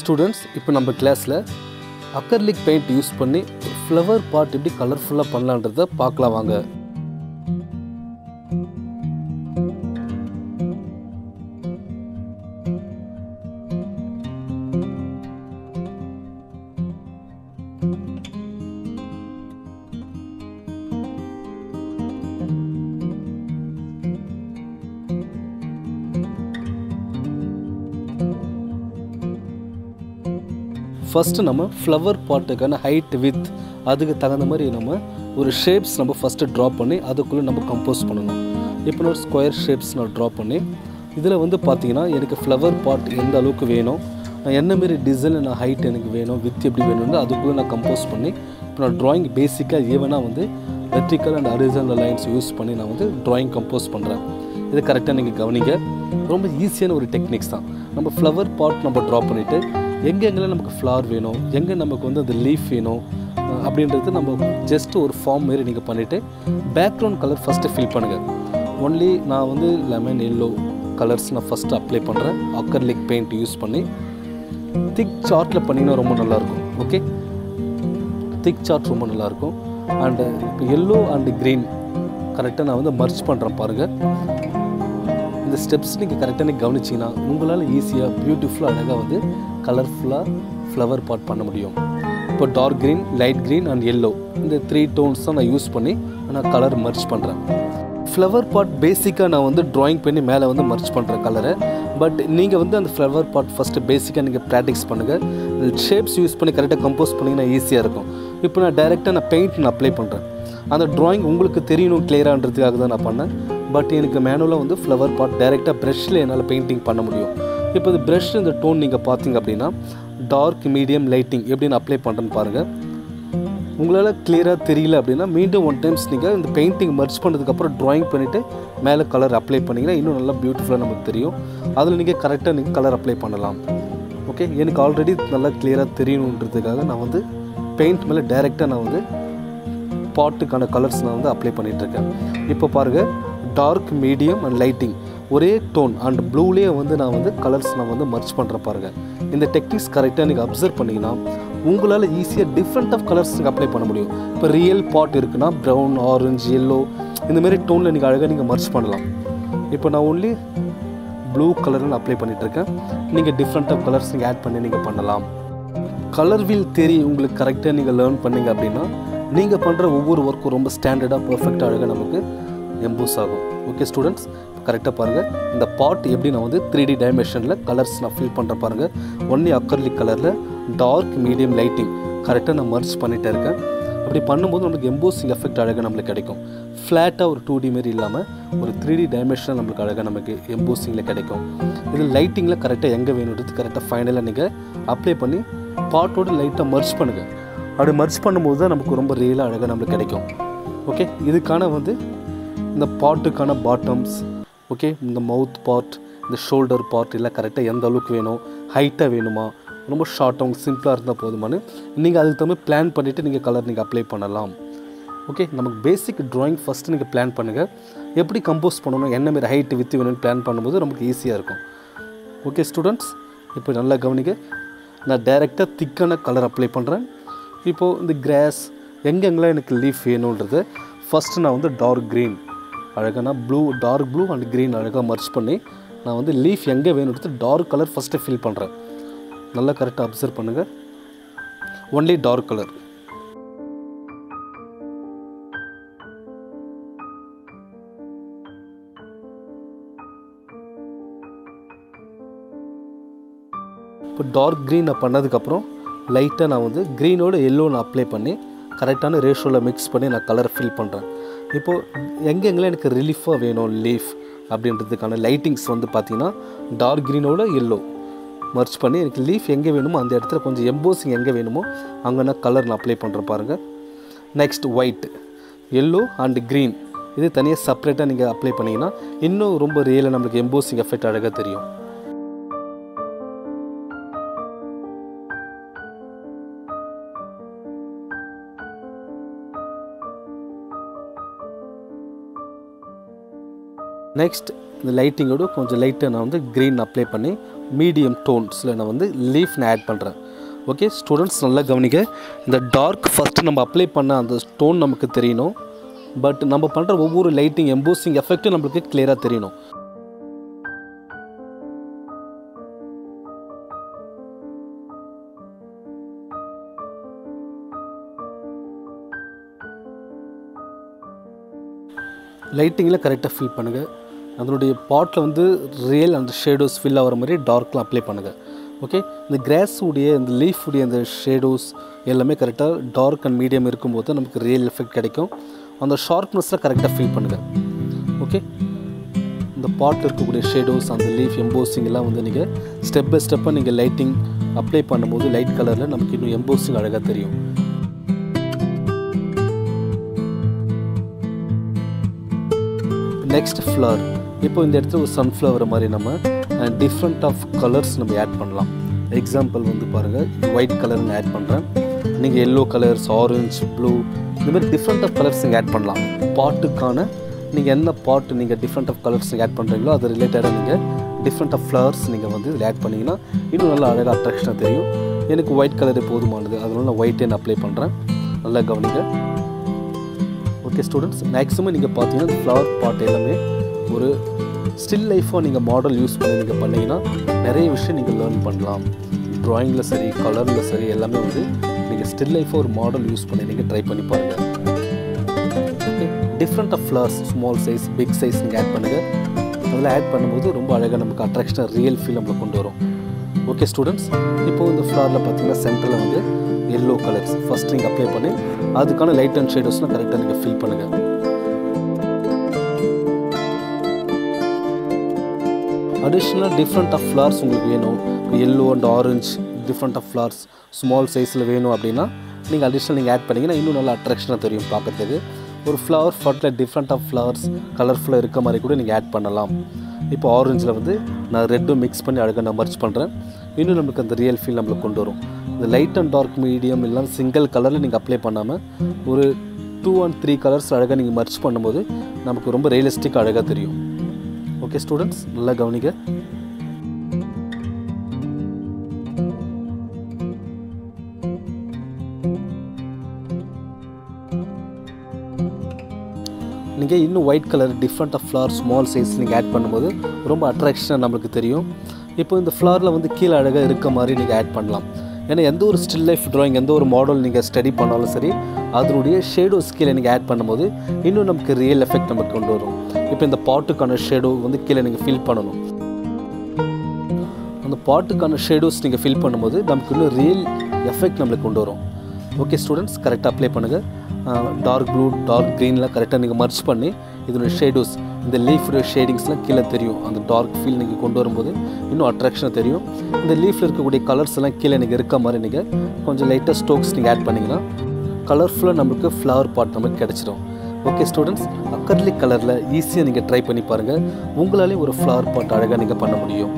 Students இப்போ நம்ம கிளாஸில் அக்கர்லிக் பெயிண்ட் யூஸ் பண்ணி ஃப்ளவர் பாட் எப்படி கலர்ஃபுல்லாக பண்ணலான்றத பார்க்கலாம் வாங்க. ஃபஸ்ட்டு நம்ம ஃப்ளவர் பாட்டுக்கான ஹைட் வித் அதுக்கு தகுந்த மாதிரி நம்ம ஒரு ஷேப்ஸ் நம்ம ஃபஸ்ட்டு ட்ரா பண்ணி அதுக்குள்ளே நம்ம கம்போஸ் பண்ணணும். இப்போ நான் ஒரு ஸ்கொயர் ஷேப்ஸ் நான் ட்ரா பண்ணி இதில் வந்து பார்த்திங்கன்னா எனக்கு ஃப்ளவர் பாட் எந்த அளவுக்கு வேணும் நான் என்ன மாரி டிசைன் நான் ஹைட் எனக்கு வேணும் வித் எப்படி வேணும்னு அதுக்குள்ளே நான் கம்போஸ் பண்ணி இப்போ நான் ட்ராயிங் பேசிக்காக ஈவனாக வந்து vertical and horizontal lines use பண்ணி நான் வந்து ட்ராயிங் கம்போஸ் பண்ணுறேன் இது கரெக்டாக நீங்கள் கவனிங்க. ரொம்ப ஈஸியான ஒரு டெக்னிக்ஸ் தான். நம்ம ஃப்ளவர் பாட் நம்ம ட்ரா பண்ணிவிட்டு எங்கெங்கெல்லாம் நமக்கு ஃப்ளவர் வேணும் எங்கே நமக்கு வந்து அந்த லீஃப் வேணும் அப்படின்றது நம்ம ஜஸ்ட் ஒரு ஃபார்ம் மாரி நீங்கள் பண்ணிவிட்டு பேக்ரவுண்ட் கலர் ஃபஸ்ட்டு ஃபில் பண்ணுங்கள் ஒன்லி நான் வந்து லெமன் எல்லோ கலர்ஸ் நான் ஃபஸ்ட்டு அப்ளை பண்ணுறேன் அக்கர்லிக் பெயிண்ட் யூஸ் பண்ணி திக் சார்ட்டில் பண்ணிங்கன்னா ரொம்ப நல்லாயிருக்கும் ஓகே திக் சார்ட் ரொம்ப நல்லாயிருக்கும். அண்டு இப்போ எல்லோ அண்டு க்ரீன் கரெக்டாக நான் வந்து மர்ச் பண்ணுறேன் பாருங்கள் இந்த ஸ்டெப்ஸ் நீங்கள் கரெக்டாக நீங்கள் கவனிச்சிங்கன்னா உங்களால் ஈஸியாக பியூட்டிஃபுல்லாக அழகாக வந்து கலர்ஃபுல்லாக ஃப்ளவர் பாட் பண்ண முடியும். இப்போ dark green light green and yellow இந்த த்ரீ டோன்ஸ் தான் நான் யூஸ் பண்ணி நான் கலர் மர்ச் பண்ணுறேன் ஃப்ளவர் பாட் பேசிக்காக நான் வந்து ட்ராயிங் பண்ணி மேலே வந்து மர்ச் பண்ணுறேன் கலரை பட் நீங்கள் வந்து அந்த ஃப்ளவர் பாட் ஃபஸ்ட்டு பேசிக்காக நீங்கள் ப்ராக்டிஸ் பண்ணுங்கள் ஷேப்ஸ் யூஸ் பண்ணி கரெக்டாக கம்போஸ் பண்ணிங்கன்னா ஈஸியாக இருக்கும். இப்போ நான் டைரெக்டாக நான் பெயிண்ட் நான் அப்ளை பண்ணுறேன் அந்த ட்ராயிங் உங்களுக்கு தெரியணும் கிளியரான்றதுக்காக தான் நான் பண்ணேன். பட் எனக்கு மேனுவலாக வந்து ஃப்ளவர் பாட் டைரெக்டாக ப்ரெஷ்ஷில் என்னால் பெயிண்டிங் பண்ண முடியும். இப்போ இந்த ப்ரஷ் இந்த டோன் நீங்கள் பார்த்தீங்க அப்படின்னா டார்க் மீடியம் லைட்டிங் எப்படி நான் அப்ளை பண்ணுறேன்னு பாருங்கள் உங்களால் கிளியராக தெரியல அப்படின்னா மீண்டும் ஒன் டைம்ஸ் நீங்கள் இந்த பெயிண்டிங் மர்ச் பண்ணதுக்கப்புறம் ட்ராயிங் பண்ணிவிட்டு மேலே கலர் அப்ளை பண்ணிங்கன்னா இன்னும் நல்லா பியூட்டிஃபுல்லாக நமக்கு தெரியும். அதில் நீங்கள் கரெக்டாக நீங்கள் கலர் அப்ளை பண்ணலாம். ஓகே எனக்கு ஆல்ரெடி நல்லா கிளியராக தெரியணுன்றதுக்காக நான் வந்து பெயிண்ட் மேலே டைரெக்டாக நான் வந்து பாட்டுக்கான கலர்ஸ் நான் வந்து அப்ளை பண்ணிகிட்ருக்கேன் இப்போ பாருங்கள் டார்க் மீடியம் அண்ட் லைட்டிங். ஒரே டோன் அண்ட் ப்ளூலேயே வந்து நான் வந்து கலர்ஸ் நான் வந்து மர்ச் பண்ணுறேன் பாருங்கள் இந்த டெக்னிக்ஸ் கரெக்டாக நீங்கள் அப்சர்வ் பண்ணிங்கன்னா உங்களால் ஈஸியாக டிஃப்ரெண்ட் ஆஃப் கலர்ஸ் நீங்கள் அப்ளை பண்ண முடியும். இப்போ ரியல் பாட் இருக்குன்னா ப்ரௌன் ஆரஞ்சு எல்லோ இந்தமாரி டோனில் நீங்கள் அழகாக நீங்கள் மர்ச் பண்ணலாம். இப்போ நான் ஒன்லி ப்ளூ கலர்னு அப்ளை பண்ணிகிட்ருக்கேன் நீங்கள் டிஃப்ரெண்ட் ஆஃப் கலர்ஸ் நீங்கள் ஆட் பண்ணி நீங்கள் பண்ணலாம். கலர் வீல் தேரி உங்களுக்கு கரெக்டாக நீங்கள் லேர்ன் பண்ணீங்க அப்படின்னா நீங்கள் பண்ணுற ஒவ்வொரு ஒர்க்கும் ரொம்ப ஸ்டாண்டர்டாக பர்ஃபெக்டாக அழகாக நமக்கு எம்பூஸ் ஆகும். ஓகே ஸ்டூடெண்ட்ஸ் கரெக்டாக பாருங்கள் இந்த பாட் எப்படி நான் வந்து த்ரீ டி டைமென்ஷனில் கலர்ஸ் நான் ஃபில் பண்ணுற பாருங்கள் ஒன்லி அக்கர்லிக் கலரில் டார்க் மீடியம் லைட்டிங் கரெக்டாக நான் மர்ச் பண்ணிகிட்டே இருக்கேன். அப்படி பண்ணும்போது நம்மளுக்கு எம்போசிங் எஃபெக்ட் அழகாக நம்மளுக்கு கிடைக்கும். ஃப்ளாட்டாக ஒரு டூ டி மாரி இல்லாமல் ஒரு த்ரீ டி டைமென்ஷனில் நம்மளுக்கு அழகாக நமக்கு எம்போசிங்கில் கிடைக்கும். இது லைட்டிங்கில் கரெக்டாக எங்கே வேணுன்றது கரெக்டாக ஃபைனலாக நீங்கள் அப்ளை பண்ணி பாட்டோட லைட்டாக மர்ச் பண்ணுங்கள் அப்படி மர்ச் பண்ணும்போது தான் நமக்கு ரொம்ப ரியலாக அழகாக நம்மளுக்கு கிடைக்கும். ஓகே இதுக்கான வந்து இந்த பாட்டுக்கான பாட்டம்ஸ் ஓகே இந்த மவுத் பார்ட் இந்த ஷோல்டர் பார்ட் எல்லாம் கரெக்டாக எந்த அளவுக்கு வேணும் ஹைட்டாக வேணுமா? ரொம்ப ஷார்ட்டாக சிம்பிளாக இருந்தால் போதுமானு நீங்கள் அதுக்கு தகுந்த பிளான் பண்ணிவிட்டு நீங்கள் கலர் நீங்கள் அப்ளை பண்ணலாம். ஓகே நமக்கு பேசிக் ட்ராயிங் ஃபஸ்ட்டு நீங்கள் பிளான் பண்ணுங்கள் எப்படி கம்போஸ் பண்ணணும் என்ன மாரி ஹைட்டு வித்து வேணும்னு பிளான் பண்ணும்போது நமக்கு ஈஸியாக இருக்கும். ஓகே ஸ்டூடெண்ட்ஸ் இப்போ நல்லா கவனிக்க நான் டைரெக்டாக திக்கான கலர் அப்ளை பண்ணுறேன் இப்போது இந்த கிராஸ் எங்கெங்கெல்லாம் எனக்கு லீஃப் வேணுன்றது ஃபஸ்ட்டு நான் வந்து டார்க் க்ரீன் அழகாக நான் blue dark blue and green அழகாக மர்ச் பண்ணி நான் வந்து லீஃப் எங்கே வேணுன்றது டார்க் கலர் ஃபஸ்ட்டு ஃபில் பண்ணுறேன் நல்லா கரெக்டாக அப்சர்வ் பண்ணுங்கள் ஒன்லி டார்க் கலர் இப்போ டார்க் க்ரீன் நான் பண்ணதுக்கப்புறம் லைட்டாக நான் வந்து க்ரீனோட எல்லோ நான் அப்ளை பண்ணி கரெக்டான ரேஷோவில் மிக்ஸ் பண்ணி நான் கலரை ஃபில் பண்ணுறேன் இப்போது எங்கெங்கெல்லாம் எனக்கு ரிலீஃபாக வேணும் லீஃப் அப்படின்றதுக்கான லைட்டிங்ஸ் வந்து பார்த்திங்கன்னா டார்க் க்ரீனோட எல்லோ மர்ச் பண்ணி எனக்கு லீஃப் எங்கே வேணுமோ அந்த இடத்துல கொஞ்சம் எம்போசிங் எங்கே வேணுமோ அங்கே நான் கலர் நான் அப்ளை பண்ணுறேன் பாருங்கள் next white yellow and green இது தனியாக செப்பரேட்டாக நீங்கள் அப்ளை பண்ணிங்கன்னா இன்னும் ரொம்ப ரியலாக நம்மளுக்கு எம்போசிங் எஃபெக்ட் அழகாக தெரியும். நெக்ஸ்ட் இந்த லைட்டிங்கோட கொஞ்சம் லைட்டை நான் வந்து க்ரீன் அப்ளை பண்ணி மீடியம் டோன்ஸில் நான் வந்து லீஃப் நான் ஆட் பண்ணுறேன் ஓகே ஸ்டூடெண்ட்ஸ் நல்லா கவனிக்க இந்த டார்க் ஃபஸ்ட்டு நம்ம அப்ளை பண்ண அந்த ஸ்டோன் நமக்கு தெரியணும். பட் நம்ம பண்ணுற ஒவ்வொரு லைட்டிங் எம்போசிங் எஃபெக்ட்டும் நம்மளுக்கு கிளியராக தெரியணும். லைட்டிங்கில் கரெக்டாக ஃபில் பண்ணுங்கள் அதனுடைய பாட்டில் வந்து ரியல் அந்த ஷேடோஸ் ஃபில் ஆகிற மாதிரி டார்க்லாம் அப்ளை பண்ணுங்கள் ஓகே இந்த கிராஸ் உடைய இந்த லீஃப் உடைய அந்த ஷேடோஸ் எல்லாமே கரெக்டாக டார்க் அண்ட் மீடியம் இருக்கும்போது நமக்கு ரியல் எஃபெக்ட் கிடைக்கும். அந்த ஷார்ப்னஸ்லாம் கரெக்டாக ஃபீல் பண்ணுங்கள் ஓகே இந்த பாட்டில் இருக்கக்கூடிய ஷேடோஸ் அந்த லீஃப் எம்போசிங் எல்லாம் வந்து நீங்கள் ஸ்டெப் பை ஸ்டெப்பாக நீங்கள் லைட்டிங் அப்ளை பண்ணும்போது லைட் கலரில் நமக்கு இன்னும் எம்போசிங் அழகாக தெரியும். நெக்ஸ்ட் ஃப்ளவர் இப்போ இந்த இடத்துல ஒரு சன்ஃப்ளவர் மாதிரி நம்ம டிஃப்ரெண்ட் ஆஃப் கலர்ஸ் நம்ம ஆட் பண்ணலாம். எக்ஸாம்பிள் வந்து பாருங்கள் ஒயிட் கலர்னு ஆட் பண்ணுறேன் நீங்கள் எல்லோ கலர்ஸ் ஆரஞ்சு ப்ளூ இந்த மாதிரி டிஃப்ரெண்ட் ஆஃப் கலர்ஸ் நீங்கள் ஆட் பண்ணலாம். பாட்டுக்கான நீங்கள் என்ன பாட்டு நீங்கள் டிஃப்ரெண்ட் ஆஃப் கலர்ஸ் நீங்கள் ஆட் பண்ணுறீங்களோ அது ரிலேட்டடாக நீங்கள் டிஃப்ரெண்ட் ஆஃப் ஃப்ளவர்ஸ் நீங்கள் வந்து இதில் ஆட் பண்ணிங்கன்னா இன்னும் நல்லா அழகாக அட்ராக்ஷனாக தெரியும். எனக்கு ஒயிட் கலரே போதுமானது அதனால் நான் ஒயிட்டே நான் அப்ளை பண்ணுறேன் நல்லா கவனிங்க. ஓகே ஸ்டூடெண்ட்ஸ் மேக்ஸிமம் நீங்கள் பார்த்தீங்கன்னா ஃப்ளவர் பாட் எல்லாமே ஒரு ஸ்டில் லைஃபாக நீங்கள் மாடல் யூஸ் பண்ணி நீங்கள் பண்ணிங்கன்னா நிறைய விஷயம் நீங்கள் லேர்ன் பண்ணலாம். ட்ராயிங்கில் சரி கலரில் சரி எல்லாமே வந்து நீங்கள் ஸ்டில் லைஃபாக ஒரு மாடல் யூஸ் பண்ணி நீங்கள் ட்ரை பண்ணி பாருங்கள் okay different of flowers small size big size நீங்கள் ஆட் பண்ணுங்கள் அதில் ஆட் பண்ணும்போது ரொம்ப அழகாக நமக்கு அட்ராக்ஷனாக ரியல் ஃபீல் நம்மளை கொண்டு வரும். ஓகே ஸ்டூடெண்ட்ஸ் இப்போது இந்த ஃப்ளாரில் பார்த்தீங்கன்னா சென்டரில் வந்து எல்லோ கலர்ஸ் ஃபஸ்ட் நீங்கள் அப்ளை பண்ணி அதுக்கான லைட் அண்ட் ஷேடோஸ்லாம் கரெக்டாக நீங்கள் ஃபில் பண்ணுங்கள் அடிஷ்னல் டிஃப்ரெண்ட் ஆஃப் ஃப்ளவர்ஸ் உங்களுக்கு வேணும். Yellow and orange different of flowers small சைஸில் வேணும் அப்படின்னா நீங்கள் அடிஷ்னல் நீங்கள் ஆட் பண்ணிங்கன்னா இன்னும் நல்லா அட்ராக்ஷனாக தெரியும் பார்க்குறதுக்கு. ஒரு ஃப்ளவர் ஃபாட்டில் டிஃப்ரெண்ட் ஆஃப் ஃப்ளவர்ஸ் கலர்ஃபுல்லாக இருக்க மாதிரி கூட நீங்கள் ஆட் பண்ணலாம். இப்போ ஆரஞ்சில் வந்து நான் ரெட்டும் மிக்ஸ் பண்ணி அழகாக நான் மர்ச் பண்ணுறேன் இன்னும் நம்மளுக்கு அந்த ரியல் ஃபீல் நம்மளுக்கு கொண்டு வரும். இந்த லைட் அண்ட் டார்க் மீடியம் எல்லாம் சிங்கிள் கலரில் நீங்கள் அப்ளை பண்ணாமல் ஒரு டூ அண்ட் த்ரீ கலர்ஸ் அழகாக நீங்கள் மர்ச் பண்ணும்போது நமக்கு ரொம்ப ரியலிஸ்டிக் அழகாக தெரியும். ஓகே ஸ்டூடெண்ட்ஸ் நல்லா கவனிக்க நீங்கள் இன்னும் white colour different of flower small size நீங்கள் ஆட் பண்ணும்போது ரொம்ப அட்ராக்ஷனாக நம்மளுக்கு தெரியும். இப்போ இந்த ஃப்ளவரில் வந்து கீழே அழகாக இருக்க மாதிரி நீங்கள் ஆட் பண்ணலாம். ஏன்னா எந்த ஒரு ஸ்டில் லைஃப் ட்ராயிங் எந்த ஒரு மாடல் நீங்கள் ஸ்டடி பண்ணாலும் சரி அதனுடைய ஷேடோ கீழே நீங்கள் ஆட் பண்ணும்போது இன்னும் நமக்கு ரியல் எஃபெக்ட் நமக்கு கொண்டு வரும். இப்போ இந்த பாட்டுக்கான ஷேடோ வந்து கீழே நீங்கள் ஃபில் பண்ணணும். அந்த பாட்டுக்கான ஷேடோஸ் நீங்கள் ஃபில் பண்ணும்போது நமக்கு இன்னும் ரியல் எஃபெக்ட் நம்மளுக்கு கொண்டு வரும். ஓகே ஸ்டூடெண்ட்ஸ் கரெக்டாக அப்ளை பண்ணுங்கள் டார்க் ப்ளூ டார்க் க்ரீன்லாம் கரெக்டாக நீங்கள் மர்ச் பண்ணி இதனுடைய ஷேடோஸ் இந்த லீஃபுடைய ஷேடிங்ஸ்லாம் கீழே தெரியும். அந்த டார்க் ஃபீல் நீங்கள் கொண்டு வரும்போது இன்னும் அட்ராக்ஷனாக தெரியும். இந்த லீஃபில் இருக்கக்கூடிய கலர்ஸ் எல்லாம் கீழே நீங்கள் இருக்க மாதிரி நீங்கள் கொஞ்சம் லைட்டாக ஸ்டோக்ஸ் நீங்கள் ஆட் பண்ணிங்கன்னா கலர்ஃபுல்லாக நம்மளுக்கு ஃப்ளவர் பாட் நமக்கு கிடச்சிடும் ஓகே ஸ்டூடெண்ட்ஸ் அக்கர்லி கலரில் ஈஸியாக நீங்கள் ட்ரை பண்ணி பாருங்கள் உங்களாலே ஒரு ஃப்ளவர் பாட் அழகாக நீங்கள் பண்ண முடியும்.